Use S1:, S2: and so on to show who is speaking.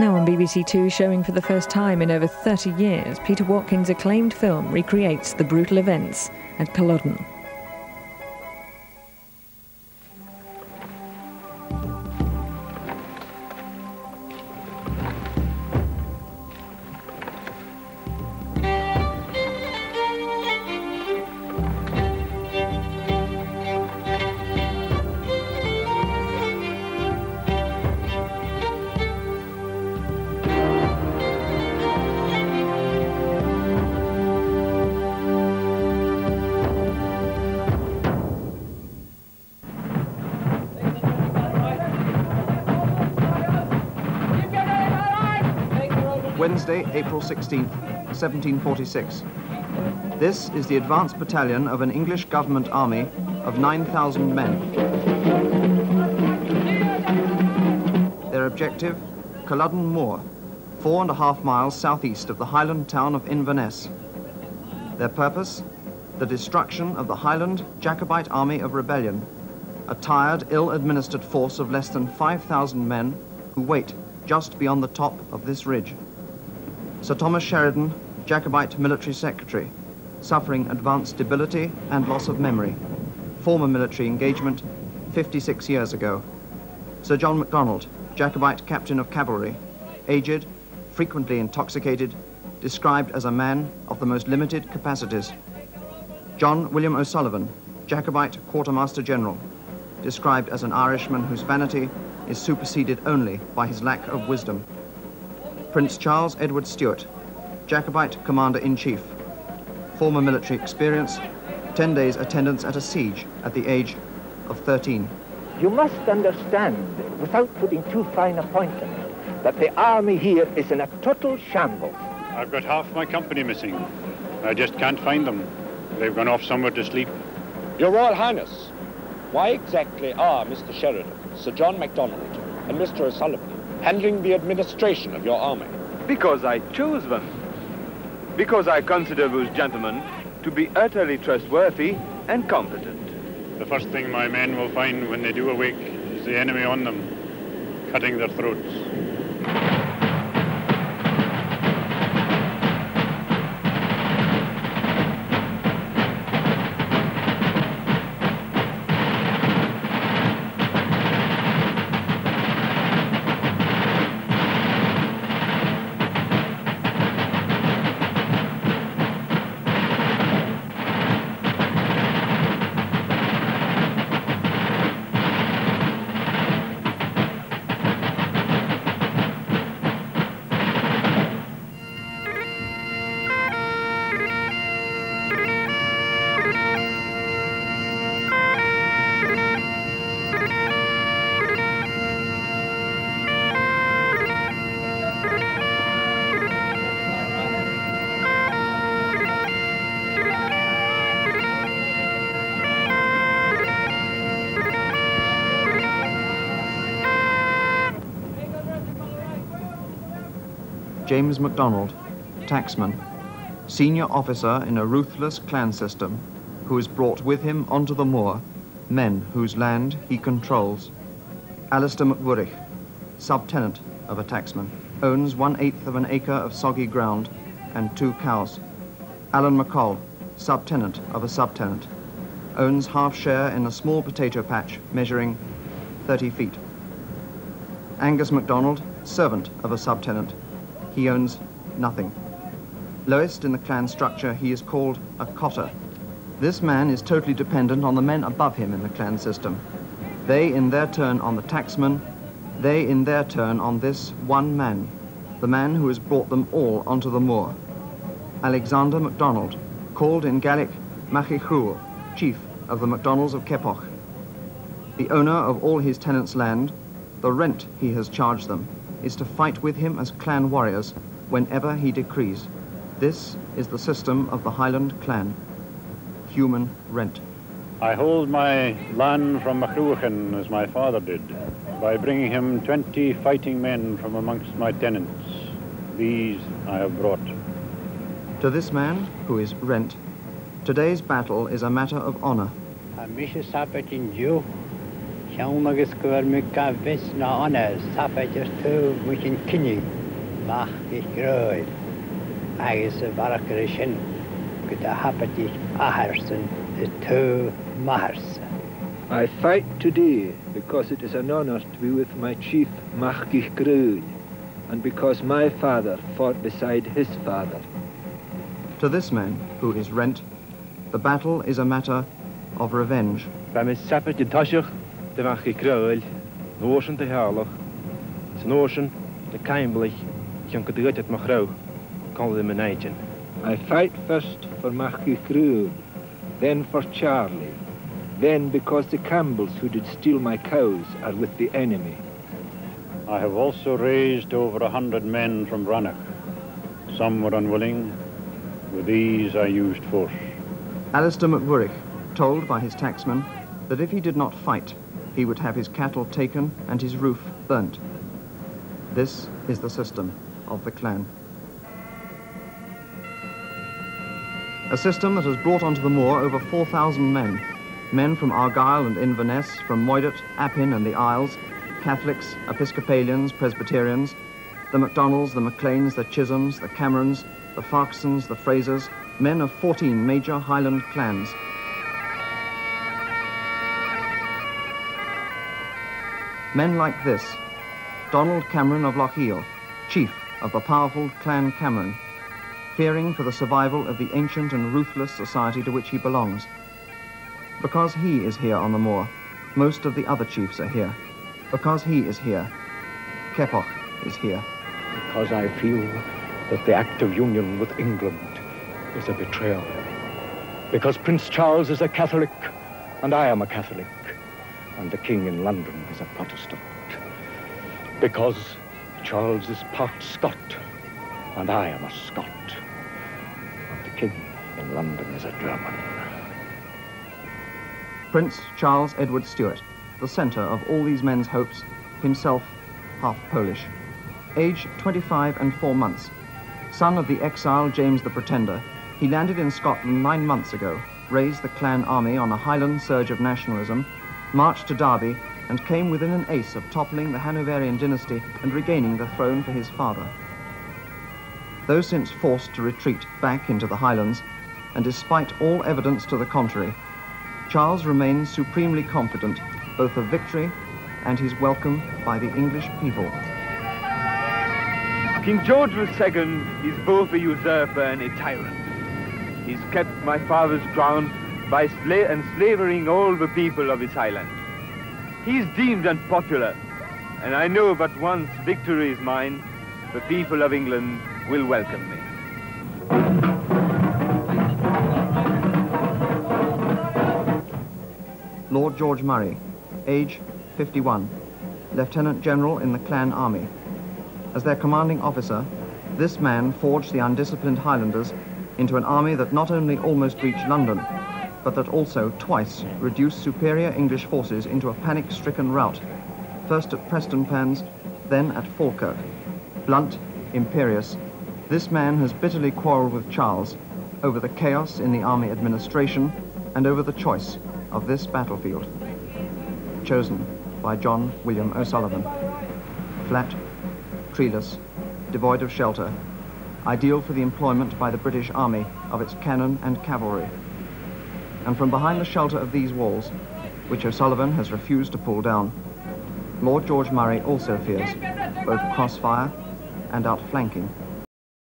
S1: Now on BBC Two, showing for the first time in over 30 years, Peter Watkins' acclaimed film recreates the brutal events at Culloden.
S2: Wednesday, April 16th, 1746. This is the advance battalion of an English government army of 9,000 men. Their objective, Culloden Moor, four and a half miles southeast of the Highland town of Inverness. Their purpose, the destruction of the Highland Jacobite Army of Rebellion, a tired, ill-administered force of less than 5,000 men who wait just beyond the top of this ridge. Sir Thomas Sheridan, Jacobite military secretary, suffering advanced debility and loss of memory. Former military engagement 56 years ago. Sir John MacDonald, Jacobite captain of cavalry, aged, frequently intoxicated, described as a man of the most limited capacities. John William O'Sullivan, Jacobite quartermaster general, described as an Irishman whose vanity is superseded only by his lack of wisdom. Prince Charles Edward Stuart, Jacobite Commander-in-Chief, former military experience, 10 days attendance at a siege at the age of 13.
S3: You must understand, without putting too fine a point on it, that the army here is in a total shambles.
S4: I've got half my company missing. I just can't find them. They've gone off somewhere to sleep.
S5: Your Royal Highness, why exactly are Mr. Sheridan, Sir John MacDonald, and Mr. O'Sullivan handling the administration of your army?
S6: Because I chose them. Because I consider those gentlemen to be utterly trustworthy and competent.
S4: The first thing my men will find when they do awake is the enemy on them, cutting their throats.
S2: James MacDonald, taxman, senior officer in a ruthless clan system, who has brought with him onto the moor men whose land he controls. Alistair MacWurrich, subtenant of a taxman, owns one-eighth of an acre of soggy ground and two cows. Alan McColl, subtenant of a subtenant, owns half share in a small potato patch measuring 30 feet. Angus MacDonald, servant of a subtenant, he owns nothing. Lowest in the clan structure, he is called a cotter. This man is totally dependent on the men above him in the clan system. They in their turn on the taxman, they in their turn on this one man, the man who has brought them all onto the moor. Alexander MacDonald, called in Gaelic Machichur, chief of the MacDonalds of Keppoch. The owner of all his tenants' land, the rent he has charged them, is to fight with him as clan warriors whenever he decrees. This is the system of the Highland clan. Human rent.
S4: I hold my land from Macruachan as my father did, by bringing him 20 fighting men from amongst my tenants. These I have brought.
S2: To this man, who is rent, today's battle is a matter of honor.
S7: Uh, A Mrs. Sabatin Jew, Tean agus gofuir mu ga vis ná anna sapéidir tú mu mach i gráid agus a bharachar sin go a hapatí aharsan is tú maharsa.
S8: I fight today because it is an honor to be with my chief Machgich Grün and because my father fought beside his father.
S2: To this man, who is Rent, the battle is a matter of revenge.
S6: Ba mis sapet de taisiach de bhaach i cruil, nóan de healach, san nóan de caiimblach cean go dúit mar chrá, con de manéitin.
S8: I fight first for Machgich Grün, then for Charlie, then because the Campbells who did steal my cows are with the enemy.
S4: I have also raised over a hundred men from Rannoch. Some were unwilling. With these I used force.
S2: Alistair MacWurrick, told by his taxman that if he did not fight, he would have his cattle taken and his roof burnt. This is the system of the clan. A system that has brought onto the moor over 4,000 men. Men from Argyll and Inverness, from Moidart, Appin and the Isles, Catholics, Episcopalians, Presbyterians, the MacDonalds, the MacLeans, the Chisholms, the Camerons, the Farquharsons, the Frasers, men of 14 major Highland clans. Men like this, Donald Cameron of Lochiel, chief of the powerful Clan Cameron, fearing for the survival of the ancient and ruthless society to which he belongs. Because he is here on the moor, most of the other chiefs are here. Because he is here, Keppoch is here.
S3: Because I feel that the act of union with England is a betrayal. Because Prince Charles is a Catholic, and I am a Catholic, and the King in London a Protestant. Because Charles is part Scot, and I am a Scot, the King in London is a German.
S2: Prince Charles Edward Stuart, the centre of all these men's hopes, himself half Polish. Age 25 and 4 months. Son of the exile James the Pretender, he landed in Scotland nine months ago, raised the clan army on a Highland surge of nationalism, marched to Derby, and came within an ace of toppling the Hanoverian dynasty and regaining the throne for his father. Though since forced to retreat back into the Highlands, and despite all evidence to the contrary, Charles remains supremely confident both of victory and his welcome by the English people.
S6: King George II is both a usurper and a tyrant. He's kept my father's crown by sla all the people of his island. He's deemed unpopular, and I know that once victory is mine, the people of England will welcome me.
S2: Lord George Murray, age 51, Lieutenant General in the Clan Army. As their commanding officer, this man forged the undisciplined Highlanders into an army that not only almost reached London, but that also twice reduced superior English forces into a panic-stricken rout, first at Prestonpans, then at Falkirk. Blunt, imperious, this man has bitterly quarrelled with Charles over the chaos in the army administration and over the choice of this battlefield. Chosen by John William O'Sullivan. Flat, treeless, devoid of shelter, ideal for the employment by the British Army of its cannon and cavalry. And from behind the shelter of these walls, which O'Sullivan has refused to pull down, Lord George Murray also fears both crossfire and outflanking